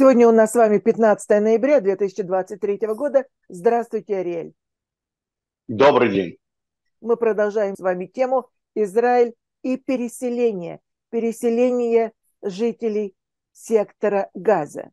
Сегодня у нас с вами 15 ноября 2023 года. Здравствуйте, Ариэль. Добрый день. Мы продолжаем с вами тему Израиль и переселение. Переселение жителей сектора Газа.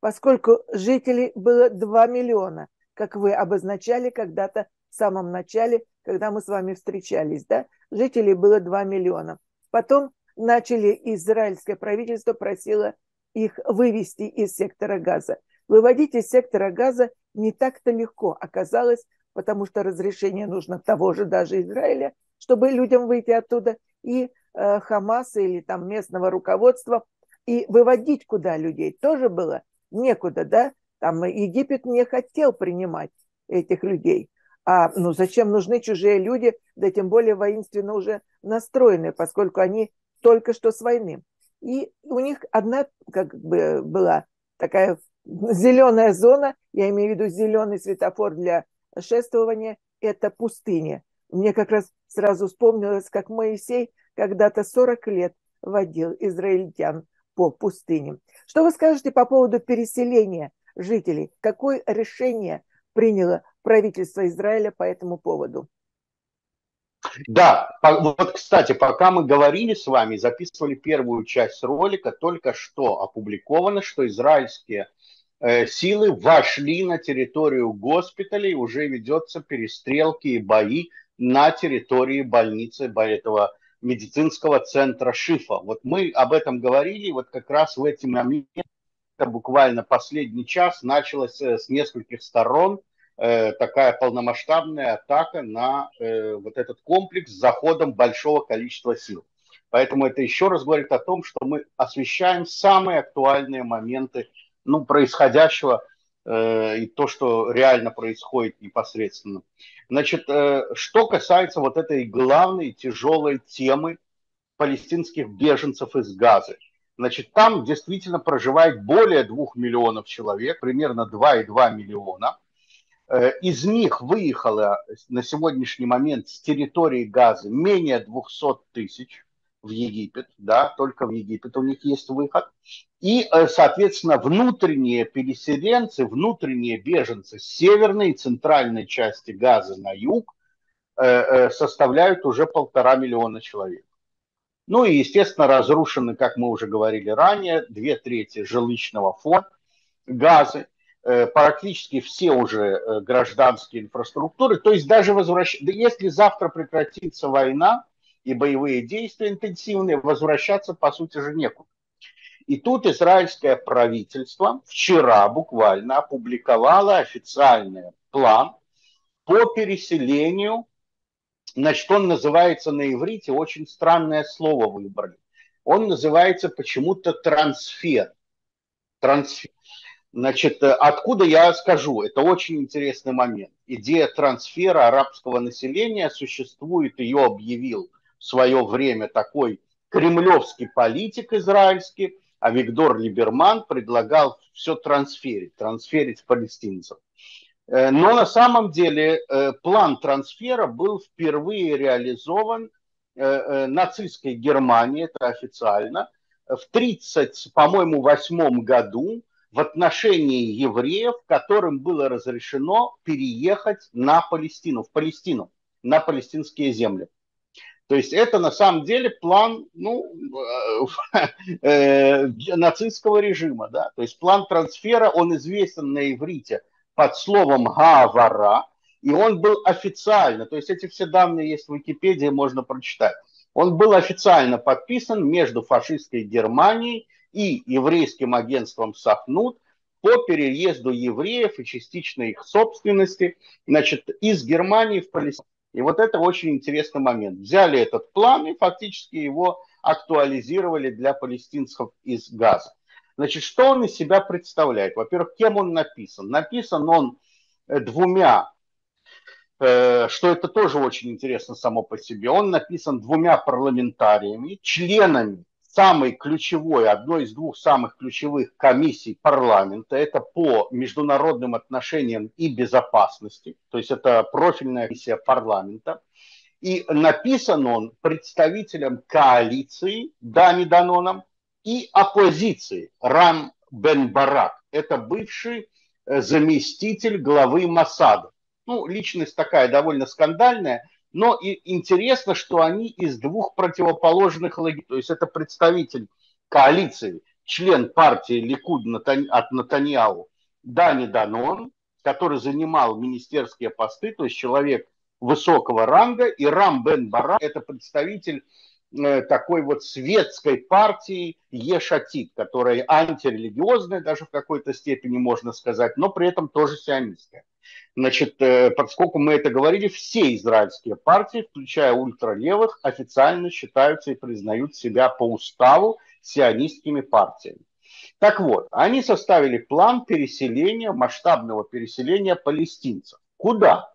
Поскольку жителей было 2 миллиона, как вы обозначали когда-то в самом начале, когда мы с вами встречались, да? Жителей было 2 миллиона. Потом начали израильское правительство просило их вывести из сектора газа. Выводить из сектора газа не так-то легко оказалось, потому что разрешение нужно того же даже Израиля, чтобы людям выйти оттуда, и э, Хамаса или там местного руководства, и выводить куда людей тоже было некуда, да, там Египет не хотел принимать этих людей. А ну зачем нужны чужие люди, да тем более воинственно уже настроенные, поскольку они только что с войны. И у них одна как бы была такая зеленая зона, я имею в виду зеленый светофор для шествования, это пустыня. Мне как раз сразу вспомнилось, как Моисей когда-то 40 лет водил израильтян по пустыне. Что вы скажете по поводу переселения жителей? Какое решение приняло правительство Израиля по этому поводу? Да, вот, кстати, пока мы говорили с вами, записывали первую часть ролика, только что опубликовано, что израильские э, силы вошли на территорию госпиталей, уже ведется перестрелки и бои на территории больницы этого медицинского центра Шифа. Вот мы об этом говорили, вот как раз в эти моменты, буквально последний час, началось э, с нескольких сторон – такая полномасштабная атака на э, вот этот комплекс с заходом большого количества сил. Поэтому это еще раз говорит о том, что мы освещаем самые актуальные моменты ну, происходящего э, и то, что реально происходит непосредственно. Значит, э, что касается вот этой главной тяжелой темы палестинских беженцев из Газы. Значит, там действительно проживает более двух миллионов человек, примерно 2,2 миллиона. Э, из них выехало на сегодняшний момент с территории Газы менее 200 тысяч в Египет, да, только в Египет у них есть выход. И, э, соответственно, внутренние переселенцы, внутренние беженцы с северной и центральной части Газы на юг э, составляют уже полтора миллиона человек. Ну и, естественно, разрушены, как мы уже говорили ранее, две трети жилищного фонда Газы. Э, практически все уже э, гражданские инфраструктуры. То есть даже возвращ... если завтра прекратится война и боевые действия интенсивные, возвращаться по сути же некуда. И тут израильское правительство вчера буквально опубликовало официальный план по переселению, значит, он называется на иврите, очень странное слово выбрали. Он называется почему-то трансфер. Трансфер. Значит, э, откуда я скажу? Это очень интересный момент. Идея трансфера арабского населения существует, ее объявил в свое время такой кремлевский политик израильский, а Виктор Либерман предлагал все трансферить, трансферить палестинцев. Э, но на самом деле э, план трансфера был впервые реализован нацистской Германии, это официально, в 30, по-моему, восьмом году в отношении евреев, которым было разрешено переехать на Палестину, в Палестину, на палестинские земли. То есть это на самом деле план ну, э, э, нацистского режима. Да? То есть план трансфера, он известен на иврите под словом «гавара», и он был официально, то есть эти все данные есть в Википедии, можно прочитать. Он был официально подписан между фашистской Германией и еврейским агентством Сахнут по переезду евреев и частично их собственности значит, из Германии в Палестину. И вот это очень интересный момент. Взяли этот план и фактически его актуализировали для палестинцев из Газа. Значит, что он из себя представляет? Во-первых, кем он написан? Написан он э, двумя, э, что это тоже очень интересно само по себе. Он написан двумя парламентариями, членами самой ключевой, одной из двух самых ключевых комиссий парламента, это по международным отношениям и безопасности, то есть это профильная комиссия парламента. И написан он представителем коалиции Дани Даноном и оппозиции Рам бен Барак. Это бывший э, заместитель главы Масада. Ну, личность такая довольно скандальная, но и интересно, что они из двух противоположных логик. То есть это представитель коалиции, член партии Ликуд от Натаньяу Дани Данон, который занимал министерские посты, то есть человек высокого ранга, и Рам Бен Бара – это представитель такой вот светской партии Ешатит, которая антирелигиозная даже в какой-то степени, можно сказать, но при этом тоже сионистская. Значит, э, поскольку мы это говорили, все израильские партии, включая ультралевых, официально считаются и признают себя по уставу сионистскими партиями. Так вот, они составили план переселения, масштабного переселения палестинцев. Куда?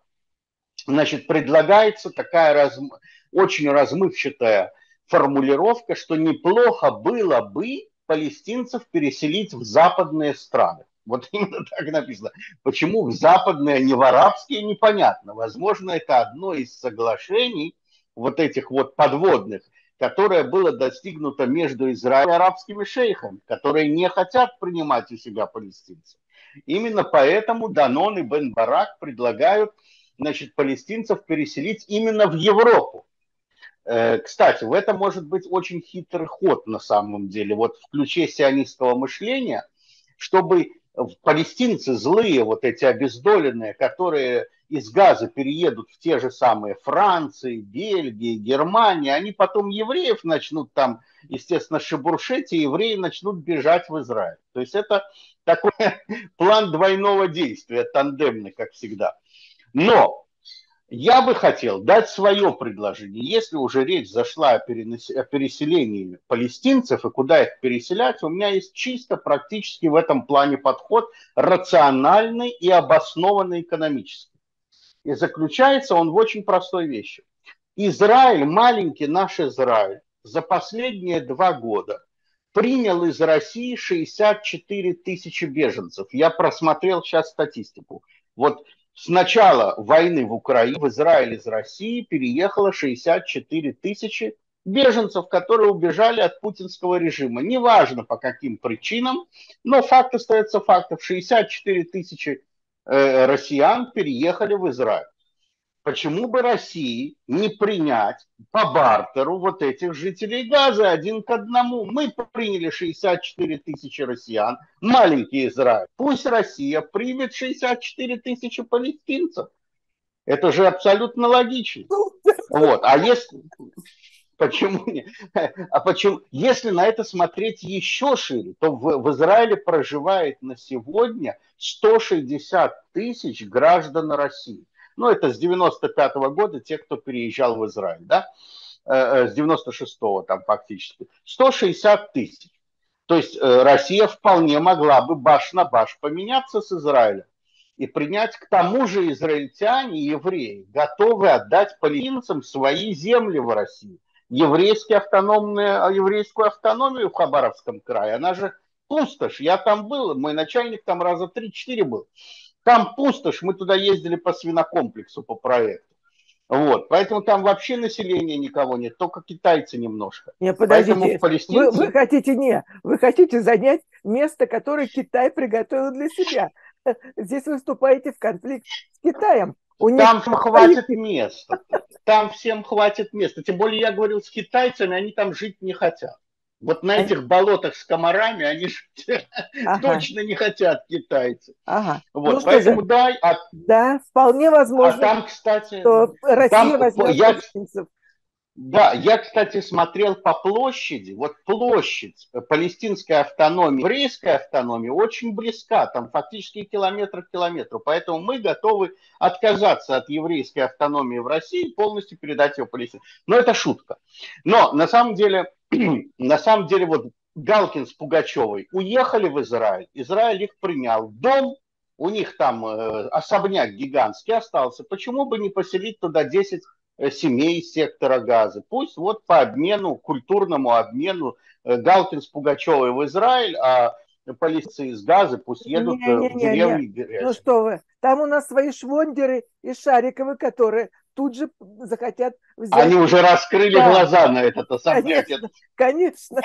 Значит, предлагается такая разм... очень размывчатая формулировка, что неплохо было бы палестинцев переселить в западные страны. Вот именно так написано. Почему в западные, а не в арабские, непонятно. Возможно, это одно из соглашений вот этих вот подводных, которое было достигнуто между Израилем и арабскими шейхами, которые не хотят принимать у себя палестинцев. Именно поэтому Данон и Бен Барак предлагают значит, палестинцев переселить именно в Европу. Э, кстати, в этом может быть очень хитрый ход на самом деле. Вот в ключе сионистского мышления, чтобы палестинцы злые, вот эти обездоленные, которые из Газа переедут в те же самые Франции, Бельгии, Германии, они потом евреев начнут там, естественно, шебуршить, и евреи начнут бежать в Израиль. То есть это такой план двойного действия, тандемный, как всегда. Но я бы хотел дать свое предложение. Если уже речь зашла о, перенос... о переселении палестинцев и куда их переселять, у меня есть чисто практически в этом плане подход рациональный и обоснованный экономически. И заключается он в очень простой вещи. Израиль, маленький наш Израиль, за последние два года принял из России 64 тысячи беженцев. Я просмотрел сейчас статистику. Вот с начала войны в Украине в Израиль из России переехало 64 тысячи беженцев, которые убежали от путинского режима. Неважно по каким причинам, но факт остается фактом. 64 тысячи э, россиян переехали в Израиль. Почему бы России не принять по бартеру вот этих жителей Газа один к одному? Мы приняли 64 тысячи россиян, маленький Израиль. Пусть Россия примет 64 тысячи палестинцев. Это же абсолютно логично. Вот. А если... Почему не? А почему? Если на это смотреть еще шире, то в, в Израиле проживает на сегодня 160 тысяч граждан России ну, это с 95 -го года те, кто переезжал в Израиль, да, э, э, с 96-го там фактически, 160 тысяч. То есть э, Россия вполне могла бы баш на баш поменяться с Израилем и принять к тому же израильтяне, евреи, готовы отдать палестинцам свои земли в России. Еврейские автономные, а еврейскую автономию в Хабаровском крае, она же пустошь. Я там был, мой начальник там раза 3-4 был. Там пустошь, мы туда ездили по свинокомплексу, по проекту. Вот, поэтому там вообще населения никого нет, только китайцы немножко. Не, подождите, палестинцы... вы, вы хотите не, вы хотите занять место, которое Китай приготовил для себя. Здесь выступаете в конфликт с Китаем. У них там хватит места, там всем хватит места. Тем более я говорил с китайцами, они там жить не хотят. Вот на этих болотах с комарами они же ага. точно не хотят китайцы. Ага. Вот, ну, поэтому да. А... Да, вполне возможно. А там, кстати, что Россия там, возьмет я, палестинцев. Да, я, кстати, смотрел по площади. Вот площадь палестинской автономии, еврейской автономии очень близка. Там фактически километр к километру. Поэтому мы готовы отказаться от еврейской автономии в России и полностью передать ее Палестине. Но это шутка. Но на самом деле на самом деле вот Галкин с Пугачевой уехали в Израиль, Израиль их принял. Дом, у них там э, особняк гигантский остался. Почему бы не поселить туда 10 э, семей сектора газа? Пусть вот по обмену, культурному обмену э, Галкин с Пугачевой в Израиль, а полиции из газа пусть едут не, не, в деревню. Ну что вы, там у нас свои швондеры и Шариковы, которые тут же захотят взять. Они уже раскрыли да. глаза на этот особняк. Конечно, конечно.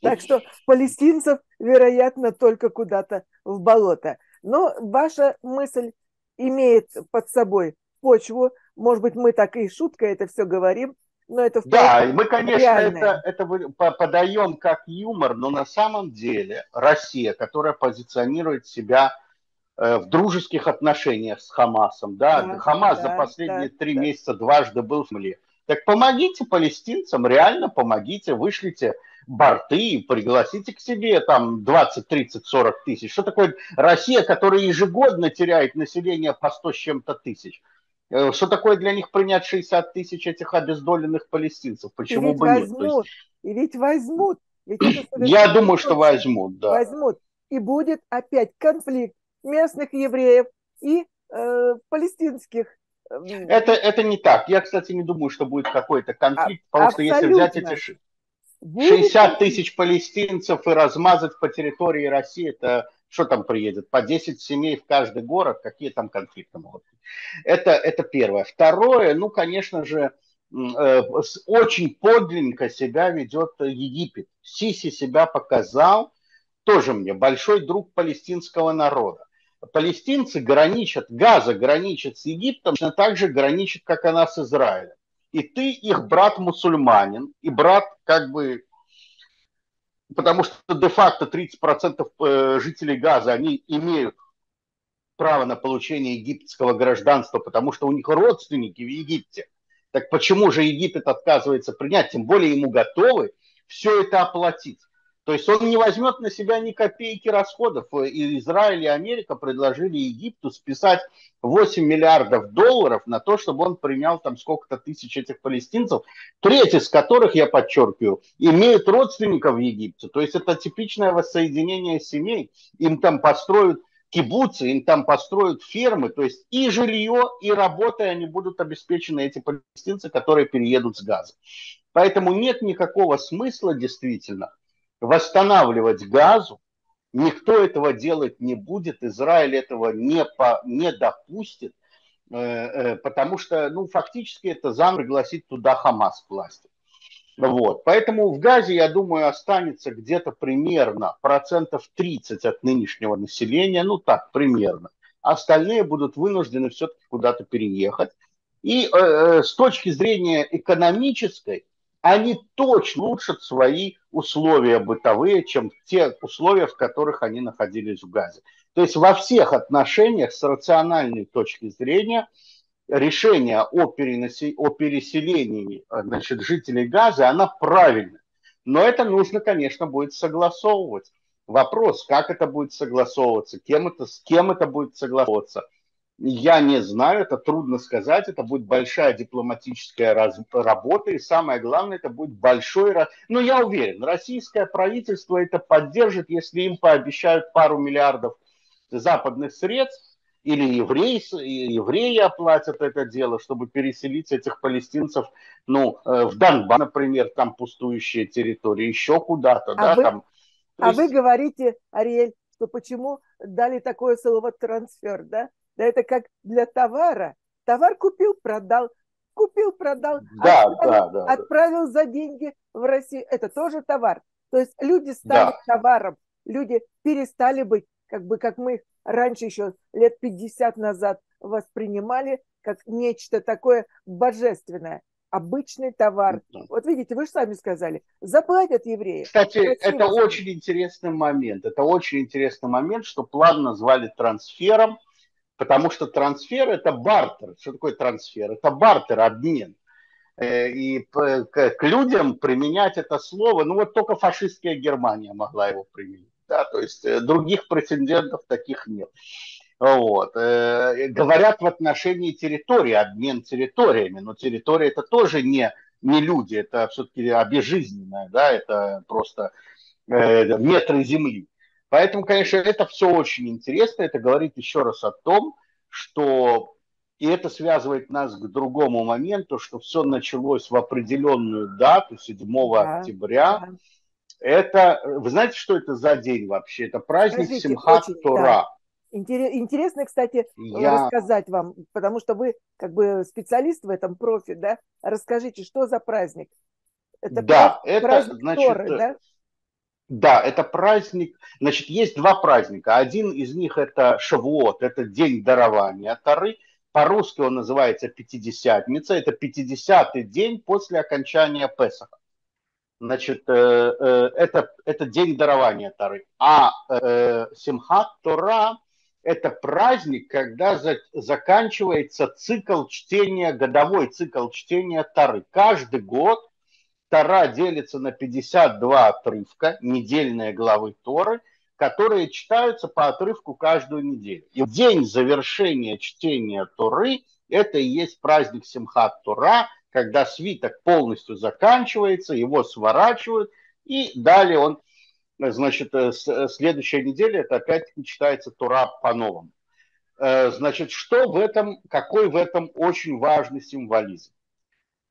Так что палестинцев, вероятно, только куда-то в болото. Но ваша мысль имеет под собой почву. Может быть, мы так и шуткой это все говорим, но это Да, мы, конечно, это, это подаем как юмор, но на самом деле Россия, которая позиционирует себя в дружеских отношениях с Хамасом, да, да Хамас да, за последние да, три да. месяца дважды был в земле. Так помогите палестинцам, реально помогите, вышлите борты и пригласите к себе там 20, 30, 40 тысяч. Что такое Россия, которая ежегодно теряет население по 100 с чем-то тысяч? Э, что такое для них принять 60 тысяч этих обездоленных палестинцев? Почему и бы возьмут, нет? Есть... И ведь возьмут. Ведь Я думаю, что возьмут, да. Возьмут. И будет опять конфликт местных евреев и э, палестинских. Это, это не так. Я, кстати, не думаю, что будет какой-то конфликт, а, потому абсолютно. что если взять эти 60 тысяч палестинцев и размазать по территории России, это что там приедет? По 10 семей в каждый город, какие там конфликты могут быть? Это, это первое. Второе, ну, конечно же, э, очень подлинно себя ведет Египет. Сиси себя показал, тоже мне большой друг палестинского народа. Палестинцы граничат, Газа граничит с Египтом, точно так же граничит, как она с Израилем. И ты их брат-мусульманин, и брат как бы потому что де-факто 30% э, жителей Газа, они имеют право на получение египетского гражданства, потому что у них родственники в Египте. Так почему же Египет отказывается принять? Тем более ему готовы все это оплатить. То есть он не возьмет на себя ни копейки расходов. И Израиль и Америка предложили Египту списать 8 миллиардов долларов на то, чтобы он принял там сколько-то тысяч этих палестинцев, треть из которых, я подчеркиваю, имеют родственников в Египте. То есть это типичное воссоединение семей. Им там построят кибуцы, им там построят фермы, то есть и жилье, и работой они будут обеспечены, эти палестинцы, которые переедут с газа. Поэтому нет никакого смысла действительно восстанавливать газу. Никто этого делать не будет, Израиль этого не, по, не допустит, э, э, потому что, ну, фактически это зам пригласит туда Хамас власти. Вот. Поэтому в Газе, я думаю, останется где-то примерно процентов 30 от нынешнего населения, ну так, примерно. Остальные будут вынуждены все-таки куда-то переехать. И э, э с точки зрения экономической, они точно улучшат свои условия бытовые, чем те условия, в которых они находились в Газе. То есть во всех отношениях с рациональной точки зрения решение о, переносе, о переселении значит, жителей Газа, она правильная. Но это нужно, конечно, будет согласовывать. Вопрос, как это будет согласовываться, кем это, с кем это будет согласовываться – я не знаю, это трудно сказать, это будет большая дипломатическая раз, работа, и самое главное, это будет большой... Но я уверен, российское правительство это поддержит, если им пообещают пару миллиардов западных средств, или евреи, евреи оплатят это дело, чтобы переселить этих палестинцев, ну, э, в Донбасс, например, там пустующие территории, еще куда-то, а да, вы, там. А есть... вы говорите, Ариэль, что почему дали такое слово трансфер, да? Да это как для товара. Товар купил, продал, купил, продал, да, отправил, да, да, отправил за деньги в Россию. Это тоже товар. То есть люди стали да. товаром, люди перестали быть, как бы как мы раньше еще лет 50 назад воспринимали, как нечто такое божественное обычный товар. Вот видите, вы же сами сказали, заплатят евреи. Кстати, Красиво. это очень интересный момент. Это очень интересный момент, что план назвали трансфером. Потому что трансфер – это бартер. Что такое трансфер? Это бартер, обмен. Э, и к людям применять это слово, ну вот только фашистская Германия могла его применить. Да, то есть э, других прецедентов таких нет. Вот. Э, говорят в отношении территории, обмен территориями, но территория это тоже не, не люди, это все-таки обезжизненное, да, это просто метры земли. Поэтому, конечно, это все очень интересно. Это говорит еще раз о том, что и это связывает нас к другому моменту, что все началось в определенную дату, 7 да, октября. Да. Это, вы знаете, что это за день вообще? Это праздник Скажите, Симхат. Да. Интересно, кстати, Я... рассказать вам, потому что вы как бы специалист в этом профи, да? Расскажите, что за праздник? Это да, праздник, это, праздник значит, Торы, да? Да, это праздник. Значит, есть два праздника. Один из них это Шавуот, это день дарования Тары. По-русски он называется Пятидесятница. Это 50-й день после окончания Песаха. Значит, э, э, это, это день дарования Тары. А э, Симхат Тора – это праздник, когда за, заканчивается цикл чтения, годовой цикл чтения Тары. Каждый год Тора делится на 52 отрывка, недельные главы Торы, которые читаются по отрывку каждую неделю. И день завершения чтения Торы – это и есть праздник Симхат Тора, когда свиток полностью заканчивается, его сворачивают, и далее он, значит, э, э, следующая неделя, это опять-таки читается Тора по-новому. Э, значит, что в этом, какой в этом очень важный символизм?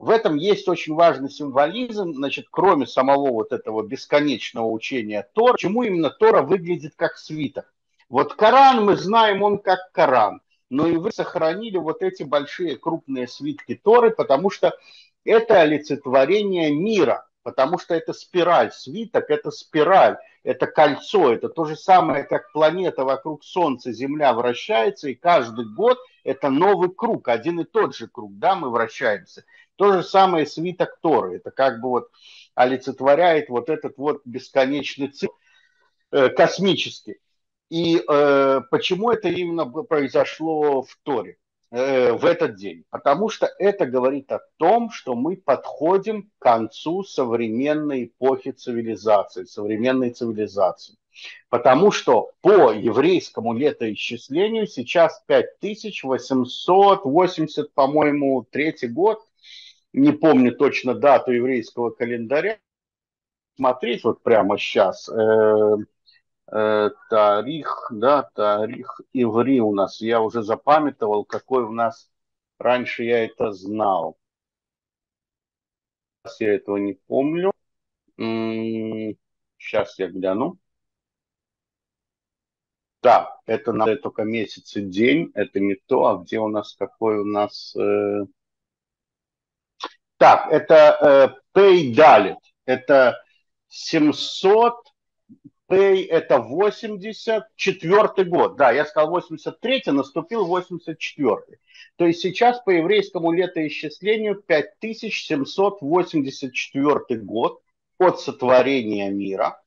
В этом есть очень важный символизм, значит, кроме самого вот этого бесконечного учения Тора, почему именно Тора выглядит как свиток. Вот Коран, мы знаем, он как Коран но и вы сохранили вот эти большие крупные свитки Торы, потому что это олицетворение мира, потому что это спираль, свиток это спираль, это кольцо, это то же самое, как планета вокруг Солнца, Земля вращается, и каждый год это новый круг, один и тот же круг, да, мы вращаемся. То же самое свиток Торы, это как бы вот олицетворяет вот этот вот бесконечный цикл э, космический. И э, почему это именно произошло в Торе э, в этот день? Потому что это говорит о том, что мы подходим к концу современной эпохи цивилизации, современной цивилизации. Потому что по еврейскому летоисчислению сейчас 5880, по-моему, третий год, не помню точно дату еврейского календаря, смотреть вот прямо сейчас, э, э, тарих, да, тарих иври у нас. Я уже запамятовал, какой у нас раньше я это знал. Сейчас я этого не помню. Сейчас я гляну. Да, это надо только месяц и день, это не то, а где у нас, какой у нас... Э... Так, это э, Pay Dalit, это 700 Пэй это 84 год. Да, я сказал 83, наступил 84. То есть сейчас по еврейскому летоисчислению 5784 год от сотворения мира.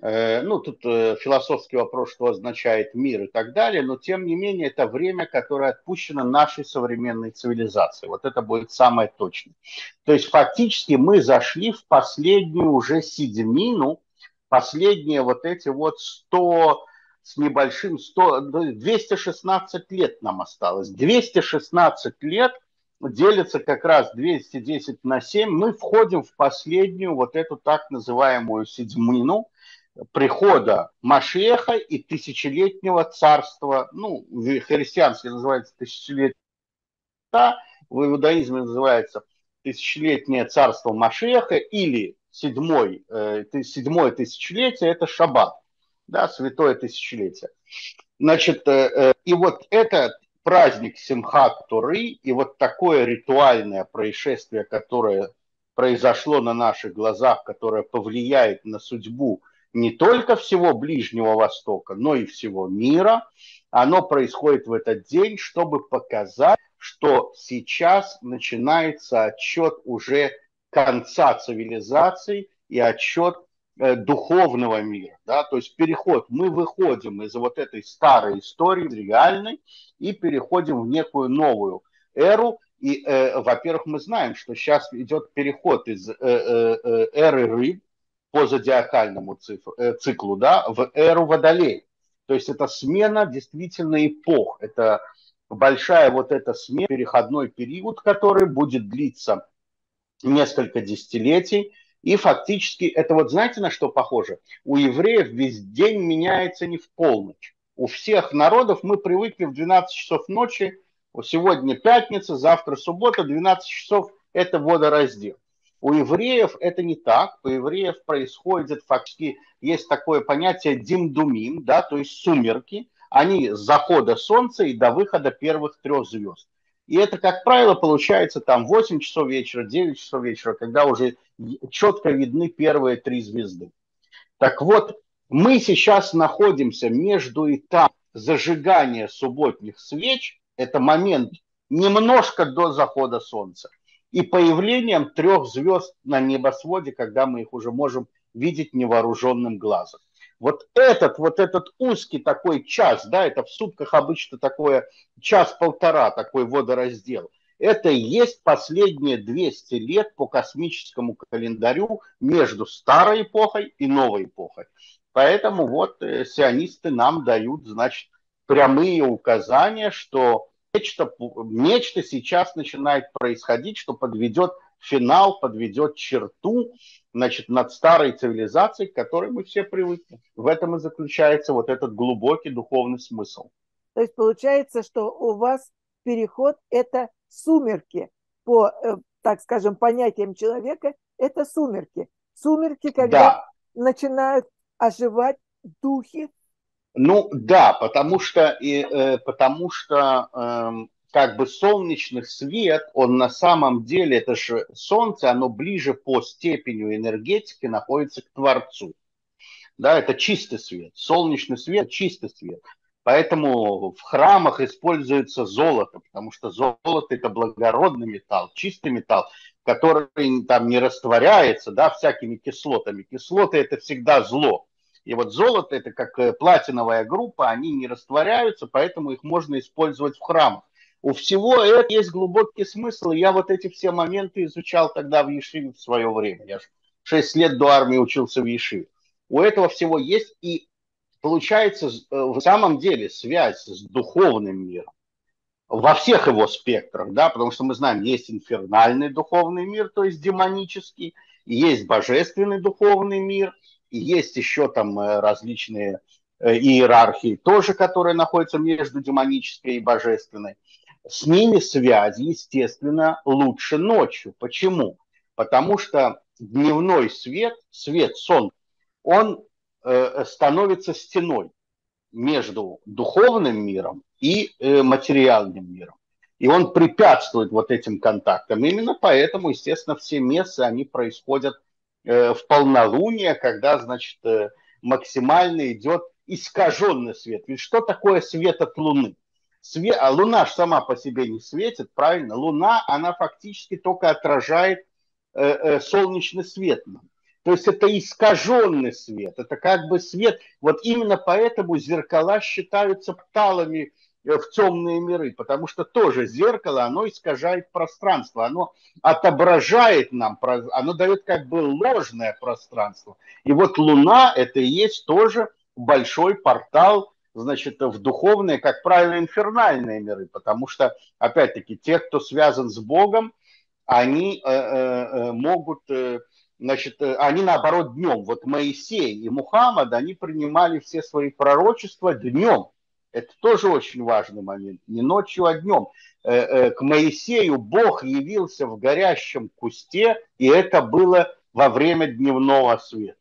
Э, ну, тут э, философский вопрос, что означает мир и так далее, но тем не менее это время, которое отпущено нашей современной цивилизации. Вот это будет самое точное. То есть фактически мы зашли в последнюю уже седьмину последние вот эти вот 100 с небольшим, 100, 216 лет нам осталось. 216 лет делится как раз 210 на 7. Мы входим в последнюю вот эту так называемую седьмину прихода Машеха и тысячелетнего царства, ну, в христианстве называется тысячелетие, в иудаизме называется тысячелетнее царство Машеха или седьмой, э, седьмое тысячелетие – это шаббат, да, святое тысячелетие. Значит, э, э, и вот этот праздник Симхат Туры и вот такое ритуальное происшествие, которое произошло на наших глазах, которое повлияет на судьбу не только всего Ближнего Востока, но и всего мира, оно происходит в этот день, чтобы показать, что сейчас начинается отчет уже конца цивилизации и отчет э, духовного мира, да, то есть переход, мы выходим из вот этой старой истории, реальной, и переходим в некую новую эру, и, э, во-первых, мы знаем, что сейчас идет переход из э, э, э эры рыб по зодиакальному э, циклу, да, в эру водолей. То есть это смена действительно эпох, это большая вот эта смена, переходной период, который будет длиться несколько десятилетий. И фактически это вот знаете на что похоже? У евреев весь день меняется не в полночь. У всех народов мы привыкли в 12 часов ночи, сегодня пятница, завтра суббота, 12 часов это водораздел. У евреев это не так. У евреев происходит фактически, есть такое понятие димдумим, да, то есть сумерки. Они с захода солнца и до выхода первых трех звезд. И это, как правило, получается там 8 часов вечера, 9 часов вечера, когда уже четко видны первые три звезды. Так вот, мы сейчас находимся между этапом зажигания субботних свеч, это момент немножко до захода солнца, и появлением трех звезд на небосводе, когда мы их уже можем видеть невооруженным глазом. Вот этот, вот этот узкий такой час, да, это в сутках обычно такое час-полтора такой водораздел. Это и есть последние 200 лет по космическому календарю между старой эпохой и новой эпохой. Поэтому вот э, сионисты нам дают, значит, прямые указания, что нечто, нечто сейчас начинает происходить, что подведет финал, подведет черту значит, над старой цивилизацией, к которой мы все привыкли. В этом и заключается вот этот глубокий духовный смысл. То есть получается, что у вас переход – это сумерки. По, э, так скажем, понятиям человека – это сумерки. Сумерки, когда да. начинают оживать духи. Ну да, потому что, и, э, потому что э, как бы солнечный свет, он на самом деле, это же солнце, оно ближе по степени энергетики находится к Творцу. Да, это чистый свет. Солнечный свет – чистый свет. Поэтому в храмах используется золото, потому что золото – это благородный металл, чистый металл, который там не растворяется да, всякими кислотами. Кислоты – это всегда зло. И вот золото – это как э, платиновая группа, они не растворяются, поэтому их можно использовать в храмах. У всего этого есть глубокий смысл. Я вот эти все моменты изучал тогда в Ешиве в свое время. Я же 6 лет до армии учился в Ешиве. У этого всего есть и получается э, в самом деле связь с духовным миром во всех его спектрах, да, потому что мы знаем, есть инфернальный духовный мир, то есть демонический, есть божественный духовный мир, и есть еще там э, различные э, иерархии тоже, которые находятся между демонической и божественной. С ними связь, естественно, лучше ночью. Почему? Потому что дневной свет, свет сон, он э, становится стеной между духовным миром и э, материальным миром. И он препятствует вот этим контактам. Именно поэтому, естественно, все мессы, они происходят в полнолуние, когда, значит, э, максимально идет искаженный свет. Ведь что такое свет от Луны? свет, а Луна же сама по себе не светит, правильно? Луна, она фактически только отражает э, э, солнечный свет То есть это искаженный свет, это как бы свет. Вот именно поэтому зеркала считаются пталами э, в темные миры, потому что тоже зеркало, оно искажает пространство, оно отображает нам, оно дает как бы ложное пространство. И вот Луна это и есть тоже большой портал значит, в духовные, как правило, инфернальные миры, потому что, опять-таки, те, кто связан с Богом, они э, э, э могут, э, значит, э, они наоборот днем. Вот Моисей и Мухаммад, они принимали все свои пророчества днем. Это тоже очень важный момент. Не ночью, а днем. К Моисею Бог явился в горящем кусте, и это было во время дневного света.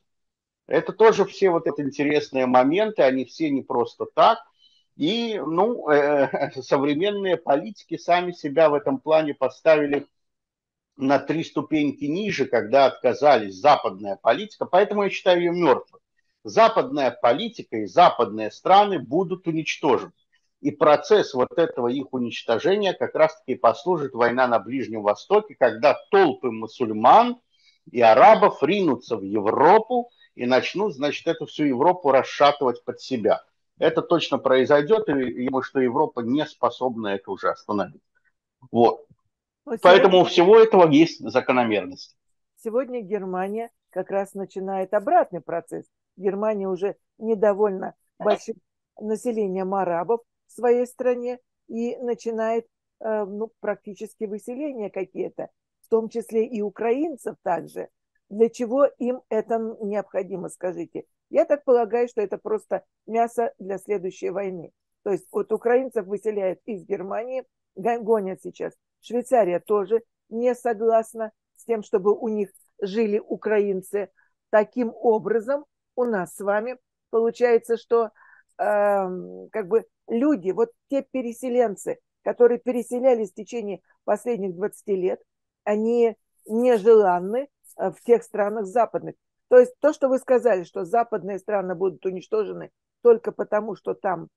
Это тоже все вот эти интересные моменты, они все не просто так. И, ну, э, современные политики сами себя в этом плане поставили на три ступеньки ниже, когда отказались западная политика, поэтому я считаю ее мертвой. Западная политика и западные страны будут уничтожены. И процесс вот этого их уничтожения как раз-таки послужит война на Ближнем Востоке, когда толпы мусульман и арабов ринутся в Европу, и начнут, значит, эту всю Европу расшатывать под себя. Это точно произойдет, и думаю, что Европа не способна это уже остановить. Вот. Ну, Поэтому у всего этого есть закономерность. Сегодня Германия как раз начинает обратный процесс. Германия уже недовольна большим населением арабов в своей стране и начинает э, ну, практически выселение какие-то, в том числе и украинцев также. Для чего им это необходимо, скажите? Я так полагаю, что это просто мясо для следующей войны. То есть вот украинцев выселяют из Германии, гонят сейчас. Швейцария тоже не согласна с тем, чтобы у них жили украинцы. Таким образом, у нас с вами получается, что э, как бы люди, вот те переселенцы, которые переселялись в течение последних 20 лет, они нежеланны, Э, в тех странах западных. То есть то, что вы сказали, что западные страны будут уничтожены только потому, что там,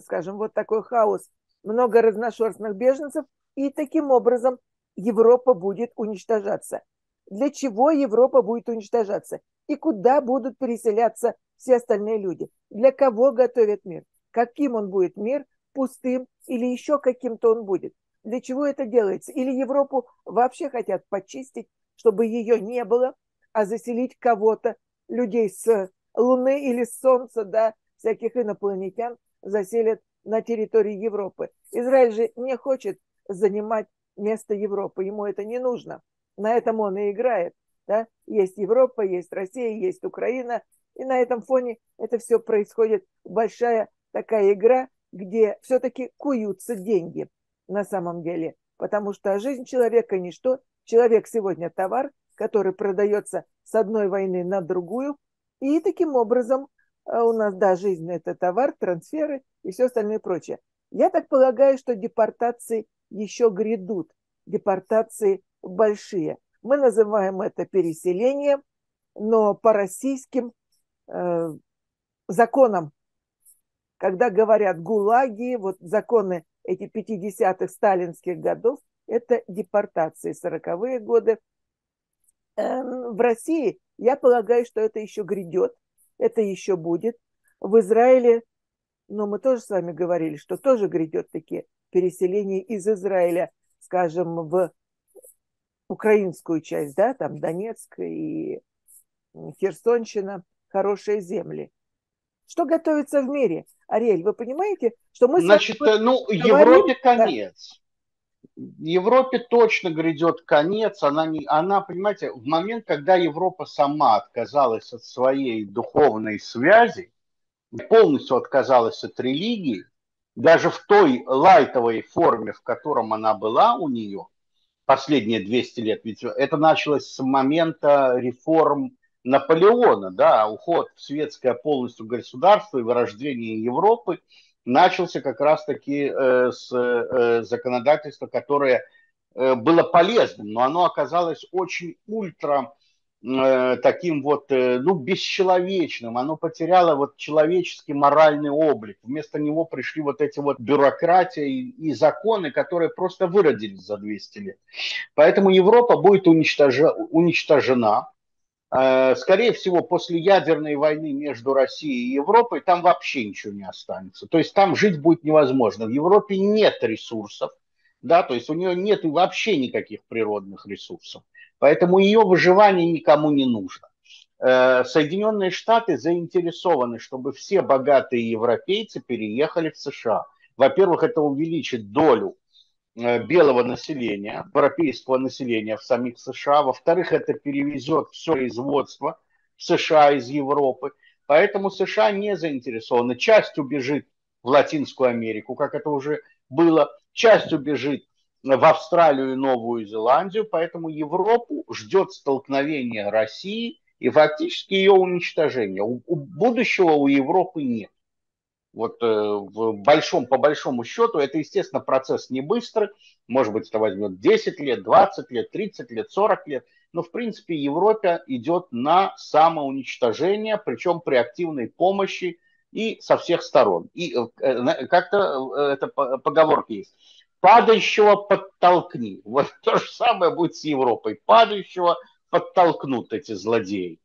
скажем, вот такой хаос, много разношерстных беженцев, и таким образом Европа будет уничтожаться. Для чего Европа будет уничтожаться? И куда будут переселяться все остальные люди? Для кого готовят мир? Каким он будет мир? Пустым или еще каким-то он будет? Для чего это делается? Или Европу вообще хотят почистить, чтобы ее не было, а заселить кого-то, людей с Луны или с Солнца, да, всяких инопланетян заселят на территории Европы. Израиль же не хочет занимать место Европы, ему это не нужно. На этом он и играет. Да? Есть Европа, есть Россия, есть Украина, и на этом фоне это все происходит большая такая игра, где все-таки куются деньги на самом деле. Потому что жизнь человека ничто. Человек сегодня товар, который продается с одной войны на другую. И таким образом э, у нас, да, жизнь – это товар, трансферы и все остальное прочее. Я так полагаю, что депортации еще грядут. Депортации большие. Мы называем это переселением, но по российским э, законам, когда говорят гулаги, вот законы эти 50-х сталинских годов, это депортации 40-е годы. Эм, в России, я полагаю, что это еще грядет, это еще будет. В Израиле, но ну, мы тоже с вами говорили, что тоже грядет такие переселения из Израиля, скажем, в украинскую часть, да, там Донецк и Херсонщина, хорошие земли. Что готовится в мире? Ариэль, вы понимаете, что мы... Значит, вами ну, говорим, Европе конец. Европе точно грядет конец. Она, не, она, понимаете, в момент, когда Европа сама отказалась от своей духовной связи, полностью отказалась от религии, даже в той лайтовой форме, в котором она была у нее, последние 200 лет, ведь это началось с момента реформ Наполеона, да, уход в светское полностью государство и вырождение Европы начался как раз-таки э, с э, законодательства, которое э, было полезным, но оно оказалось очень ультра таким вот, э, ну, бесчеловечным. Оно потеряло вот человеческий моральный облик. Вместо него пришли вот эти вот бюрократия и, и законы, которые просто выродились за 200 лет. Поэтому Европа будет уничтожена, уничтожена Э, скорее всего, после ядерной войны между Россией и Европой там вообще ничего не останется. То есть там жить будет невозможно. В Европе нет ресурсов, да, то есть у нее нет вообще никаких природных ресурсов. Поэтому ее выживание никому не нужно. Э, Соединенные Штаты заинтересованы, чтобы все богатые европейцы переехали в США. Во-первых, это увеличит долю Э, белого населения, европейского населения в самих США. Во-вторых, это перевезет все производство в США из Европы. Поэтому США не заинтересованы. Часть убежит в Латинскую Америку, как это уже было. Часть убежит в Австралию и Новую Зеландию. Поэтому Европу ждет столкновение России и фактически ее уничтожение. У, у будущего у Европы нет. Вот э, в большом, по большому счету, это, естественно, процесс не быстрый. Может быть, это возьмет 10 лет, 20 лет, 30 лет, 40 лет. Но, в принципе, Европа идет на самоуничтожение, причем при активной помощи и со всех сторон. И э, как-то э, это поговорка есть. Падающего подтолкни. Вот то же самое будет с Европой. Падающего подтолкнут эти злодеи.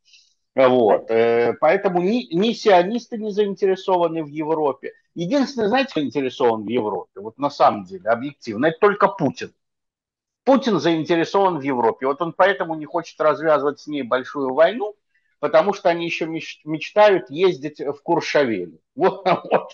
Вот. Э, поэтому ни, ни сионисты не заинтересованы в Европе. Единственное, знаете, кто заинтересован в Европе? Вот на самом деле, объективно, это только Путин. Путин заинтересован в Европе. Вот он поэтому не хочет развязывать с ней большую войну, потому что они еще мечтают ездить в Куршавеле. Вот, вот,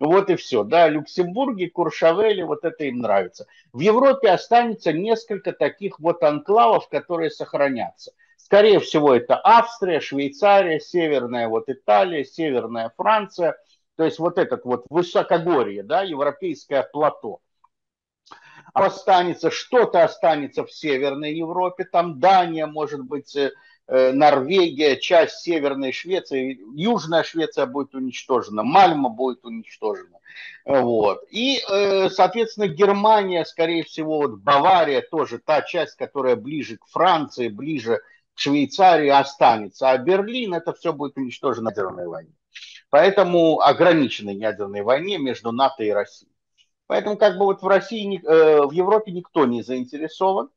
вот и все. Да, Люксембурге, Куршавеле, вот это им нравится. В Европе останется несколько таких вот анклавов, которые сохранятся – Скорее всего, это Австрия, Швейцария, Северная вот Италия, Северная Франция. То есть вот этот вот высокогорье, да, европейское плато. Останется, что-то останется в Северной Европе, там Дания, может быть, э, Норвегия, часть Северной Швеции, Южная Швеция будет уничтожена, Мальма будет уничтожена. Вот. И, э, соответственно, Германия, скорее всего, вот Бавария тоже та часть, которая ближе к Франции, ближе Швейцария останется, а Берлин это все будет уничтожено ядерной войне. Поэтому ограниченной ядерной войне между НАТО и Россией. Поэтому как бы вот в России, э, в Европе никто не заинтересован.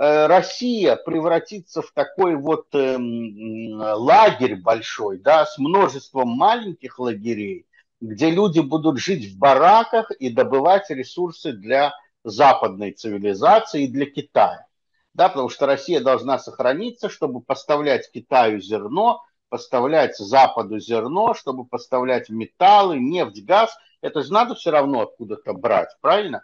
Э, Россия превратится в такой вот эм, лагерь большой, да, с множеством маленьких лагерей, где люди будут жить в бараках и добывать ресурсы для западной цивилизации и для Китая. Да, потому что Россия должна сохраниться, чтобы поставлять Китаю зерно, поставлять Западу зерно, чтобы поставлять металлы, нефть, газ. Это же надо все равно откуда-то брать, правильно?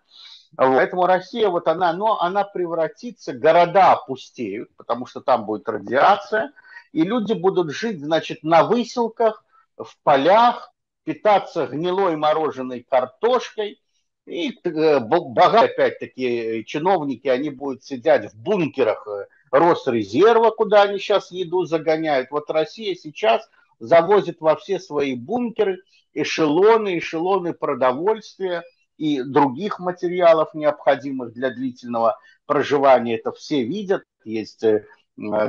Поэтому Россия, вот она, но она превратится, города опустеют, потому что там будет радиация, и люди будут жить, значит, на выселках, в полях, питаться гнилой мороженой картошкой, и э, богатые, опять-таки, чиновники, они будут сидеть в бункерах э, Росрезерва, куда они сейчас еду загоняют. Вот Россия сейчас завозит во все свои бункеры эшелоны, эшелоны продовольствия и других материалов, необходимых для длительного проживания. Это все видят. Есть э,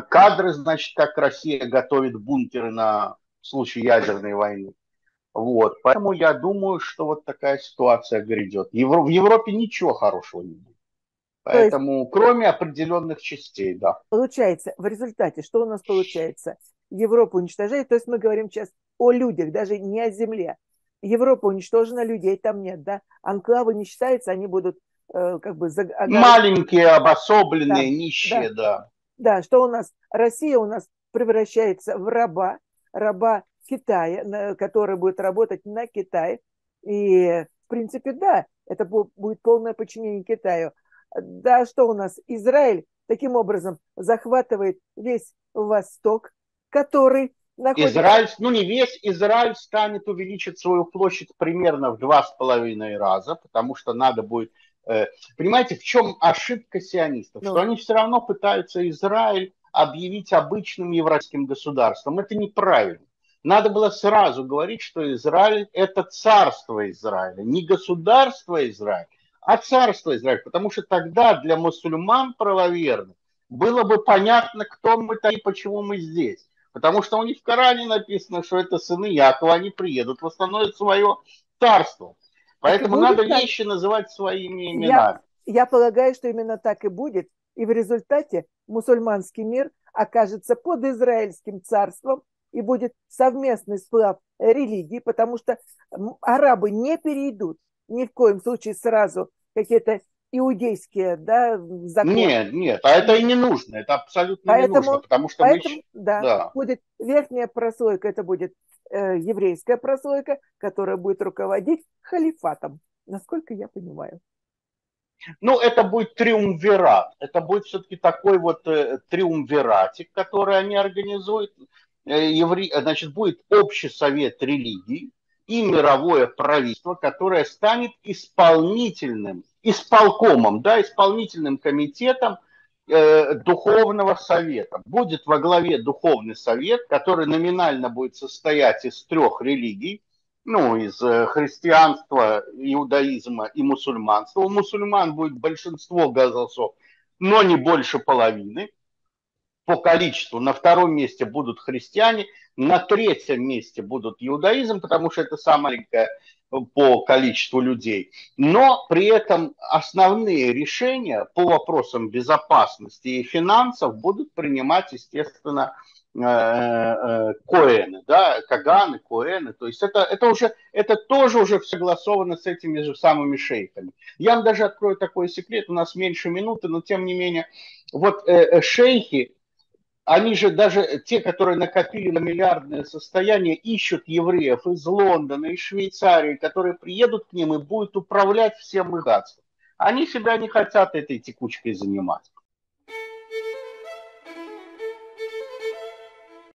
кадры, значит, как Россия готовит бункеры на случай ядерной войны. Вот. Поэтому я думаю, что вот такая ситуация грядет. В Европе ничего хорошего не будет. Поэтому, есть, кроме определенных частей, да. Получается, в результате, что у нас получается? Европа уничтожает, то есть мы говорим сейчас о людях, даже не о земле. Европа уничтожена, людей там нет, да? Анклавы не считаются, они будут э, как бы... Загород... Маленькие, обособленные, да, нищие, да. да. Да, что у нас? Россия у нас превращается в раба, раба Китая, который будет работать на Китай. И, в принципе, да, это будет полное подчинение Китаю. Да, что у нас? Израиль таким образом захватывает весь Восток, который находится... Израиль, ну не весь, Израиль станет увеличить свою площадь примерно в два с половиной раза, потому что надо будет... Э, понимаете, в чем ошибка сионистов? Ну. Что они все равно пытаются Израиль объявить обычным еврейским государством. Это неправильно. Надо было сразу говорить, что Израиль – это царство Израиля, не государство Израиля, а царство Израиля. Потому что тогда для мусульман правоверных было бы понятно, кто мы такие, почему мы здесь. Потому что у них в Коране написано, что это сыны Якова, они приедут, восстановят свое царство. Поэтому надо так. вещи называть своими именами. Я, я полагаю, что именно так и будет. И в результате мусульманский мир окажется под израильским царством, и будет совместный сплав религий, потому что арабы не перейдут ни в коем случае сразу какие-то иудейские да, законы. Нет, нет, а это и не нужно, это абсолютно поэтому, не нужно, потому что поэтому, мы... да, да, будет верхняя прослойка, это будет э, еврейская прослойка, которая будет руководить халифатом, насколько я понимаю. Ну, это будет триумвират, это будет все-таки такой вот э, триумвиратик, который они организуют. Э, евре... значит, будет общий совет религий и мировое правительство, которое станет исполнительным, исполкомом, да, исполнительным комитетом э, Духовного совета. Будет во главе Духовный совет, который номинально будет состоять из трех религий, ну, из э, христианства, иудаизма и мусульманства. У мусульман будет большинство голосов, но не больше половины по количеству. На втором месте будут христиане, на третьем месте будут иудаизм, потому что это самое маленькое по количеству людей. Но при этом основные решения по вопросам безопасности и финансов будут принимать, естественно, э, э, коэны, да, каганы, коэны, то есть это, это уже, это тоже уже согласовано с этими же самыми шейхами. Я вам даже открою такой секрет, у нас меньше минуты, но тем не менее, вот э, шейхи, они же даже, те, которые накопили на миллиардное состояние, ищут евреев из Лондона, из Швейцарии, которые приедут к ним и будут управлять всем богатством. Они себя не хотят этой текучкой занимать.